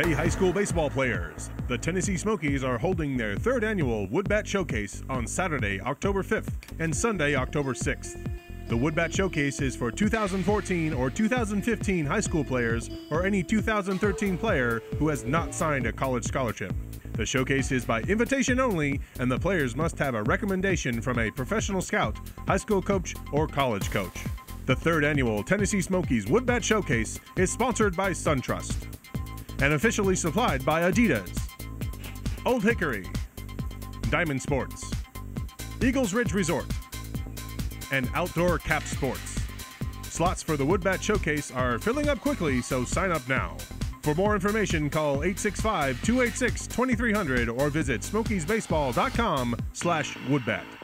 Hey, high school baseball players! The Tennessee Smokies are holding their third annual Woodbat Showcase on Saturday, October 5th and Sunday, October 6th. The Woodbat Showcase is for 2014 or 2015 high school players or any 2013 player who has not signed a college scholarship. The showcase is by invitation only, and the players must have a recommendation from a professional scout, high school coach, or college coach. The third annual Tennessee Smokies Woodbat Showcase is sponsored by SunTrust and officially supplied by Adidas, Old Hickory, Diamond Sports, Eagles Ridge Resort, and Outdoor Cap Sports. Slots for the Woodbat Showcase are filling up quickly, so sign up now. For more information, call 865-286-2300 or visit smokiesbaseball.com slash woodbat.